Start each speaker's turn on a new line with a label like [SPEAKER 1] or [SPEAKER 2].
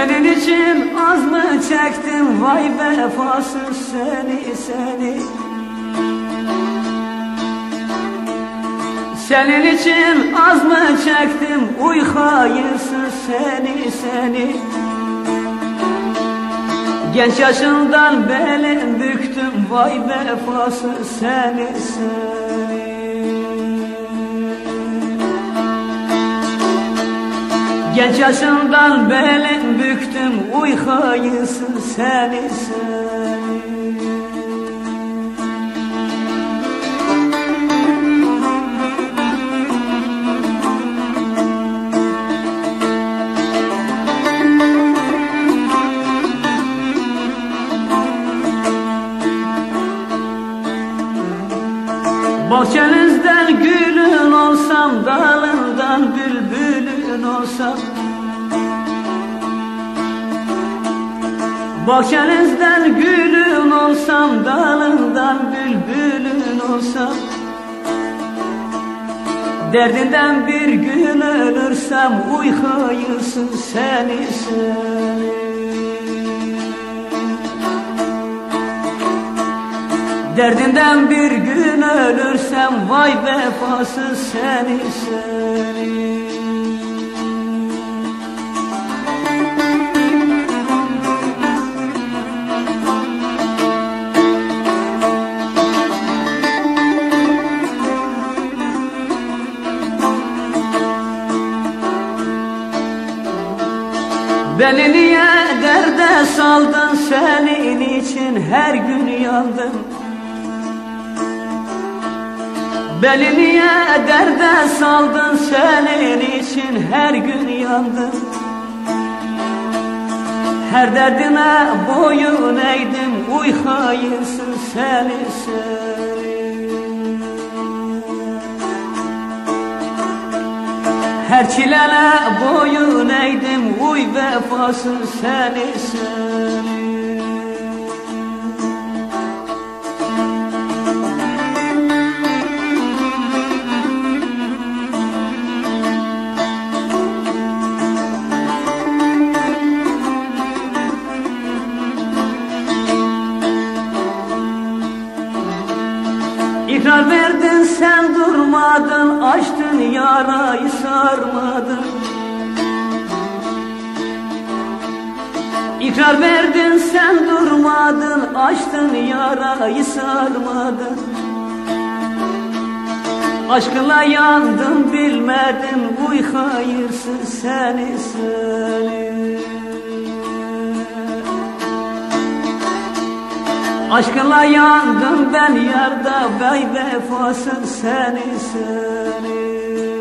[SPEAKER 1] Senin için az mı çektim? Vay vefasız seni seni. Senin için az mı çektim? Uy hayırsız seni seni. Genç yaşından belim büktüm. Vay vefasız seni seni. Genç yaşından belim hayırsız seni seni Bahçenizden gülün olsam Dalından bülbülün olsam Bahçenizden gülün olsam Dalından bülbülün olsam. Derdinden bir gün ölürsem Uy hayırsız seni seni. Derdinden bir gün ölürsem vay vefasız seni seni Beni niye derde saldın? Senin için her gün yandım. Beni niye derde saldın? Senin için her gün yandım. Her derdine boyun eğdim. Uy hayırsın seni seni. Her çilene boyun uy vefasız seni seni. İkrar verdin sen durmadın Açtın yarayı sarmadın İkrar verdin sen durmadın Açtın yarayı sarmadın. Aşkla yandım bilmedim Uy hayırsız seni seni. Aşkla yandım ben yarda Bey vefasız seni seni